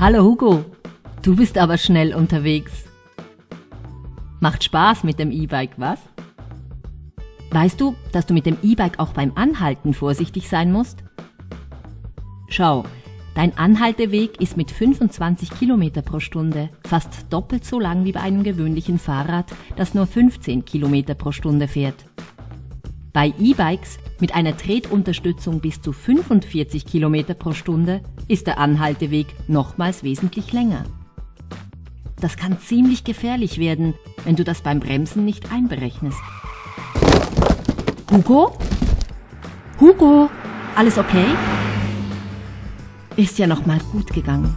Hallo Hugo, du bist aber schnell unterwegs. Macht Spaß mit dem E-Bike, was? Weißt du, dass du mit dem E-Bike auch beim Anhalten vorsichtig sein musst? Schau, dein Anhalteweg ist mit 25 Kilometer pro Stunde fast doppelt so lang wie bei einem gewöhnlichen Fahrrad, das nur 15 Kilometer pro Stunde fährt. Bei E-Bikes mit einer Tretunterstützung bis zu 45 Kilometer pro Stunde ist der Anhalteweg nochmals wesentlich länger. Das kann ziemlich gefährlich werden, wenn du das beim Bremsen nicht einberechnest. Hugo? Hugo? Alles okay? Ist ja noch mal gut gegangen.